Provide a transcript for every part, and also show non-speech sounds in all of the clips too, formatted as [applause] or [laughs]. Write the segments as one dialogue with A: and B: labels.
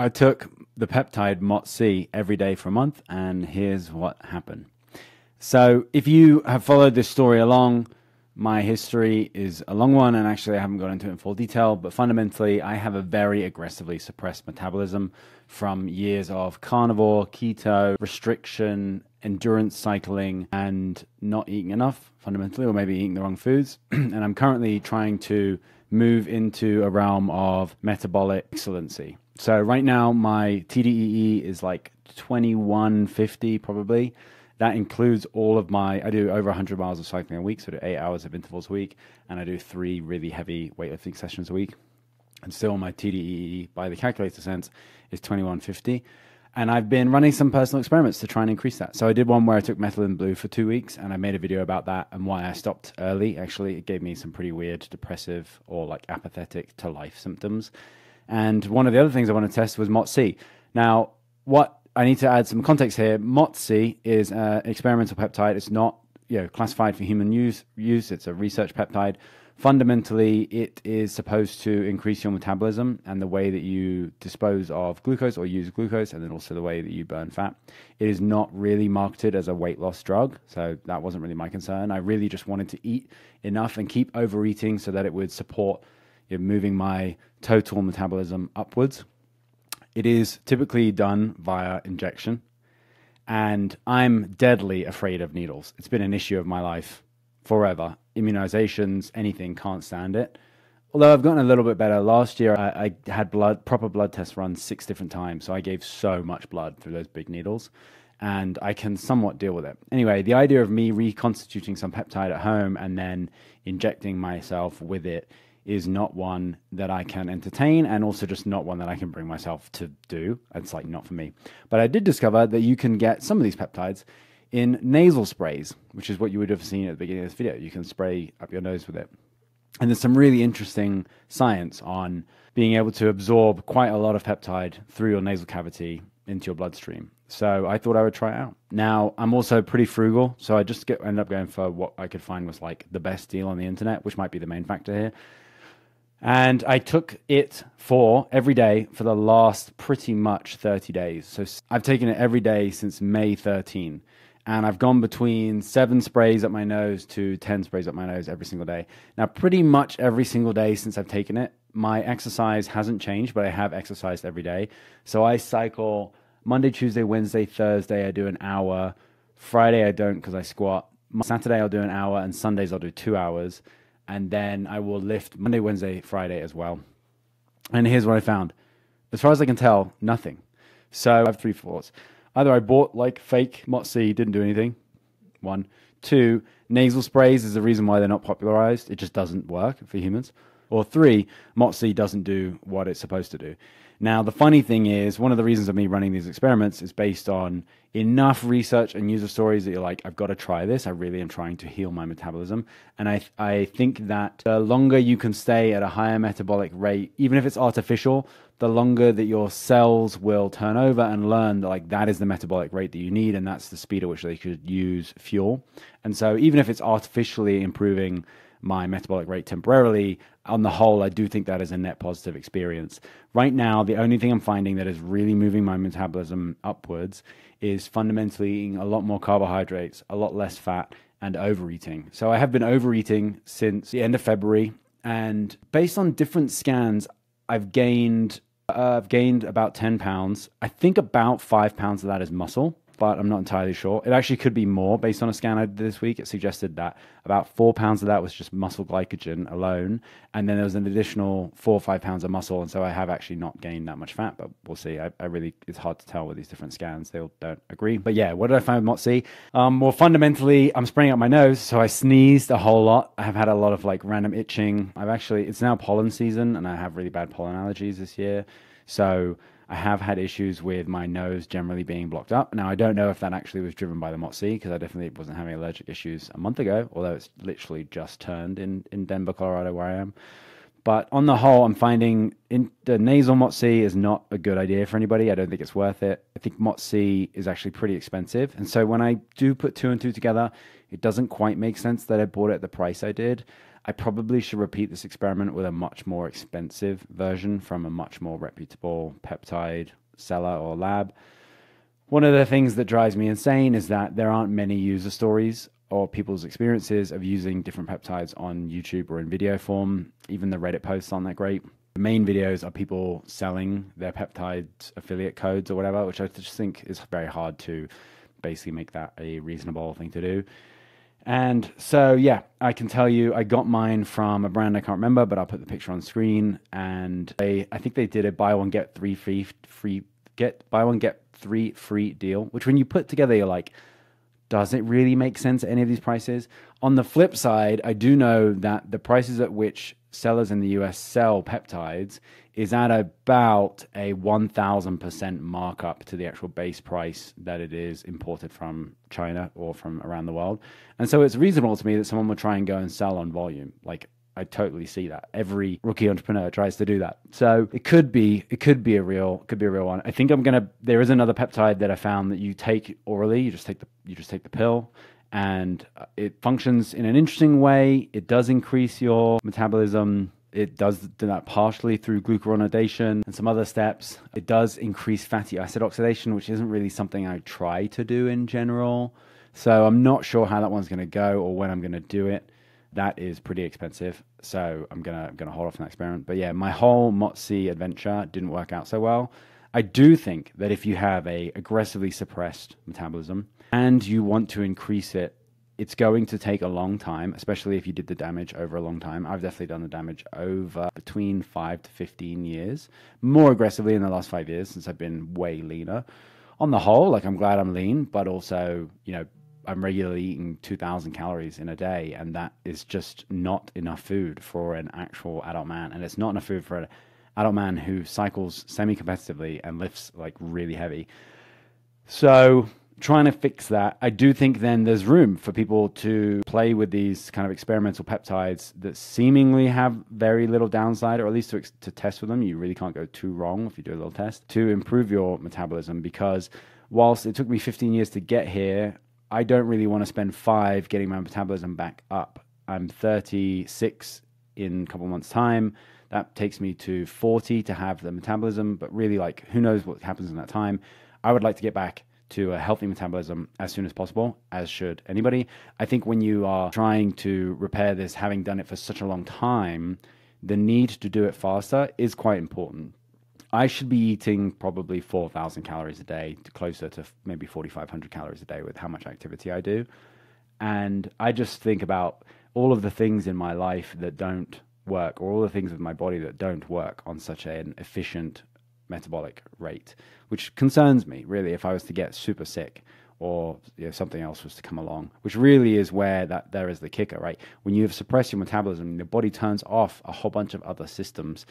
A: I took the peptide MOTS-c every day for a month, and here's what happened. So, if you have followed this story along, my history is a long one, and actually, I haven't gone into it in full detail. But fundamentally, I have a very aggressively suppressed metabolism from years of carnivore, keto, restriction, endurance cycling, and not eating enough, fundamentally, or maybe eating the wrong foods. [clears throat] and I'm currently trying to move into a realm of metabolic excellency. So right now my TDEE is like 2150 probably. That includes all of my, I do over 100 miles of cycling a week, so I do eight hours of intervals a week, and I do three really heavy weightlifting sessions a week. And still my TDEE by the calculator sense is 2150. And I've been running some personal experiments to try and increase that. So I did one where I took methylene blue for two weeks, and I made a video about that and why I stopped early. Actually, it gave me some pretty weird depressive or like apathetic to life symptoms. And one of the other things I want to test was MOTS-c. Now, what I need to add some context here. MOTS-c is an experimental peptide. It's not you know classified for human use. Use. It's a research peptide. Fundamentally, it is supposed to increase your metabolism and the way that you dispose of glucose or use glucose, and then also the way that you burn fat. It is not really marketed as a weight loss drug, so that wasn't really my concern. I really just wanted to eat enough and keep overeating so that it would support you know, moving my total metabolism upwards. It is typically done via injection, and I'm deadly afraid of needles. It's been an issue of my life forever. Immunizations, anything, can't stand it. Although I've gotten a little bit better. Last year, I, I had blood proper blood tests run six different times, so I gave so much blood through those big needles and I can somewhat deal with it. Anyway, the idea of me reconstituting some peptide at home and then injecting myself with it is not one that I can entertain and also just not one that I can bring myself to do. It's like not for me. But I did discover that you can get some of these peptides in nasal sprays, which is what you would have seen at the beginning of this video. You can spray up your nose with it. And there's some really interesting science on being able to absorb quite a lot of peptide through your nasal cavity into your bloodstream. So I thought I would try it out. Now I'm also pretty frugal, so I just get, ended up going for what I could find was like the best deal on the internet, which might be the main factor here. And I took it for every day for the last pretty much 30 days. So I've taken it every day since May 13. And I've gone between seven sprays up my nose to 10 sprays up my nose every single day. Now, pretty much every single day since I've taken it, my exercise hasn't changed, but I have exercised every day. So I cycle Monday, Tuesday, Wednesday, Thursday, I do an hour. Friday, I don't because I squat. Saturday, I'll do an hour. And Sundays, I'll do two hours and then I will lift Monday, Wednesday, Friday as well. And here's what I found. As far as I can tell, nothing. So I have three thoughts. Either I bought like fake MOTS-c, didn't do anything. One. Two, nasal sprays is the reason why they're not popularized. It just doesn't work for humans. Or three, MOTS-c doesn't do what it's supposed to do. Now, the funny thing is, one of the reasons of me running these experiments is based on enough research and user stories that you're like, I've got to try this. I really am trying to heal my metabolism. And I, I think that the longer you can stay at a higher metabolic rate, even if it's artificial, the longer that your cells will turn over and learn that like that is the metabolic rate that you need and that's the speed at which they could use fuel. And so even if it's artificially improving my metabolic rate temporarily, on the whole, I do think that is a net positive experience. Right now, the only thing I'm finding that is really moving my metabolism upwards is fundamentally eating a lot more carbohydrates, a lot less fat, and overeating. So I have been overeating since the end of February, and based on different scans, I've gained uh, I've gained about 10 pounds. I think about five pounds of that is muscle but I'm not entirely sure. It actually could be more based on a scan I did this week. It suggested that about four pounds of that was just muscle glycogen alone, and then there was an additional four or five pounds of muscle. And so I have actually not gained that much fat, but we'll see. I, I really, it's hard to tell with these different scans. They all don't agree. But yeah, what did I find with MOTS-c? Um, well, fundamentally, I'm spraying up my nose, so I sneezed a whole lot. I have had a lot of like random itching. I've actually, it's now pollen season, and I have really bad pollen allergies this year. So I have had issues with my nose generally being blocked up. Now, I don't know if that actually was driven by the MOTS-c because I definitely wasn't having allergic issues a month ago, although it's literally just turned in, in Denver, Colorado, where I am. But on the whole, I'm finding in, the nasal MOTS-c is not a good idea for anybody. I don't think it's worth it. I think MOTS-c is actually pretty expensive. And so when I do put two and two together, it doesn't quite make sense that I bought it at the price I did. I probably should repeat this experiment with a much more expensive version from a much more reputable peptide seller or lab. One of the things that drives me insane is that there aren't many user stories or people's experiences of using different peptides on YouTube or in video form. Even the Reddit posts aren't that great. The main videos are people selling their peptide affiliate codes or whatever, which I just think is very hard to basically make that a reasonable thing to do. And so, yeah, I can tell you, I got mine from a brand I can't remember, but I'll put the picture on screen. And they, I think they did a buy one get three free, free get buy one get three free deal. Which, when you put together, you're like, does it really make sense at any of these prices? On the flip side, I do know that the prices at which sellers in the US sell peptides is at about a 1000% markup to the actual base price that it is imported from China or from around the world. And so it's reasonable to me that someone would try and go and sell on volume. Like I totally see that. Every rookie entrepreneur tries to do that. So it could be it could be a real could be a real one. I think I'm gonna there is another peptide that I found that you take orally, you just take the you just take the pill and uh, it functions in an interesting way. It does increase your metabolism it does do that partially through glucuronidation and some other steps. It does increase fatty acid oxidation, which isn't really something I try to do in general. So I'm not sure how that one's going to go or when I'm going to do it. That is pretty expensive, so I'm gonna I'm gonna hold off on that experiment. But yeah, my whole MOTS-c adventure didn't work out so well. I do think that if you have a aggressively suppressed metabolism and you want to increase it it's going to take a long time, especially if you did the damage over a long time. I've definitely done the damage over between five to 15 years, more aggressively in the last five years since I've been way leaner. On the whole, like I'm glad I'm lean, but also, you know, I'm regularly eating 2,000 calories in a day, and that is just not enough food for an actual adult man. And it's not enough food for an adult man who cycles semi competitively and lifts like really heavy. So trying to fix that, I do think then there's room for people to play with these kind of experimental peptides that seemingly have very little downside, or at least to, to test with them. You really can't go too wrong if you do a little test to improve your metabolism because whilst it took me 15 years to get here, I don't really want to spend five getting my metabolism back up. I'm 36 in a couple months' time. That takes me to 40 to have the metabolism, but really, like, who knows what happens in that time. I would like to get back to a healthy metabolism as soon as possible, as should anybody. I think when you are trying to repair this, having done it for such a long time, the need to do it faster is quite important. I should be eating probably 4,000 calories a day, closer to maybe 4,500 calories a day with how much activity I do. And I just think about all of the things in my life that don't work, or all the things with my body that don't work on such an efficient metabolic rate, which concerns me really if I was to get super sick or you know, something else was to come along, which really is where that there is the kicker, right? When you have suppressed your metabolism, your body turns off a whole bunch of other systems,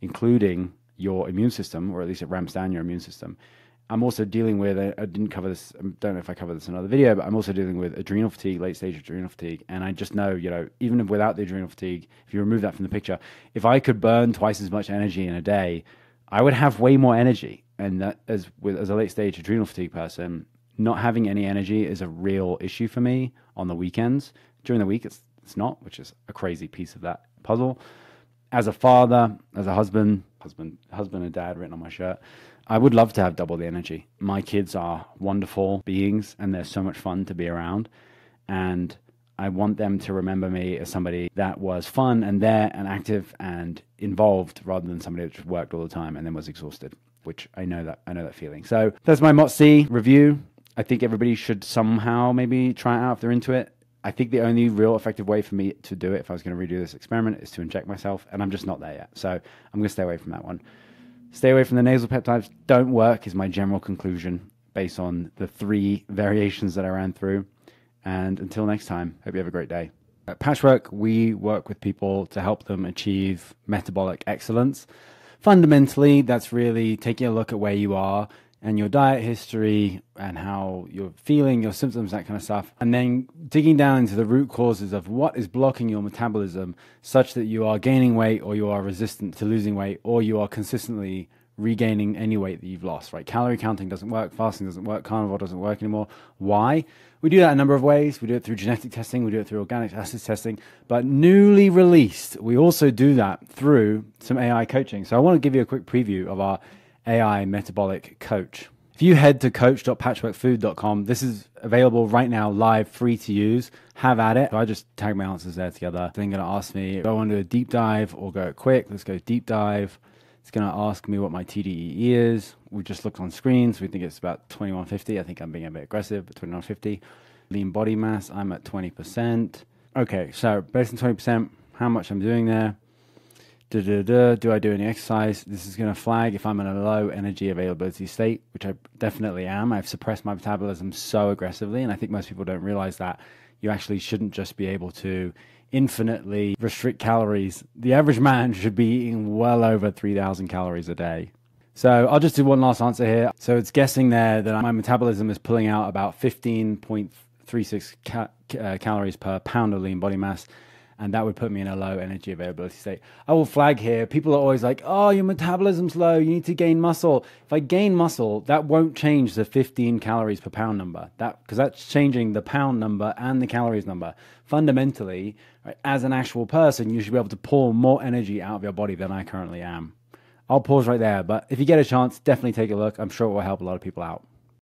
A: including your immune system, or at least it ramps down your immune system. I'm also dealing with, I didn't cover this, I don't know if I covered this in another video, but I'm also dealing with adrenal fatigue, late stage adrenal fatigue. And I just know, you know, even without the adrenal fatigue, if you remove that from the picture, if I could burn twice as much energy in a day, I would have way more energy. And that, as with as a late stage adrenal fatigue person, not having any energy is a real issue for me on the weekends. During the week, it's it's not, which is a crazy piece of that puzzle. As a father, as a husband, husband, husband and dad written on my shirt, I would love to have double the energy. My kids are wonderful beings, and they're so much fun to be around. And I want them to remember me as somebody that was fun and there and active and involved rather than somebody that worked all the time and then was exhausted, which I know that I know that feeling. So that's my MOTS-c review. I think everybody should somehow maybe try it out if they're into it. I think the only real effective way for me to do it if I was going to redo this experiment is to inject myself, and I'm just not there yet. So I'm going to stay away from that one. Stay away from the nasal peptides. Don't work is my general conclusion based on the three variations that I ran through. And until next time, hope you have a great day. At Patchwork, we work with people to help them achieve metabolic excellence. Fundamentally, that's really taking a look at where you are and your diet history and how you're feeling, your symptoms, that kind of stuff. And then digging down into the root causes of what is blocking your metabolism such that you are gaining weight or you are resistant to losing weight or you are consistently regaining any weight that you've lost, right? Calorie counting doesn't work, fasting doesn't work, carnivore doesn't work anymore. Why? We do that a number of ways. We do it through genetic testing, we do it through organic acid testing, but newly released, we also do that through some AI coaching. So I want to give you a quick preview of our AI metabolic coach. If you head to coach.patchworkfood.com, this is available right now, live, free to use. Have at it. So I just tag my answers there together. Then going to ask me, do I want to do a deep dive or go quick? Let's go deep dive. It's going to ask me what my TDEE is. We just looked on screens. We think it's about 2150. I think I'm being a bit aggressive, but 2150. Lean body mass, I'm at 20%. Okay, so based on 20%, how much I'm doing there. Do I do any exercise? This is going to flag if I'm in a low energy availability state, which I definitely am. I've suppressed my metabolism so aggressively, and I think most people don't realize that you actually shouldn't just be able to infinitely restrict calories. The average man [laughs] should be eating well over 3,000 calories a day. So I'll just do one last answer here. So it's guessing there that my metabolism is pulling out about 15.36 ca- uh, calories per pound of lean body mass and that would put me in a low energy availability state. I will flag here. People are always like, "Oh, your metabolism's low. You need to gain muscle." If I gain muscle, that won't change the 15 calories per pound number. That because that's changing the pound number and the calories number. Fundamentally, right, as an actual person, you should be able to pull more energy out of your body than I currently am. I'll pause right there, but if you get a chance, definitely take a look. I'm sure it will help a lot of people out.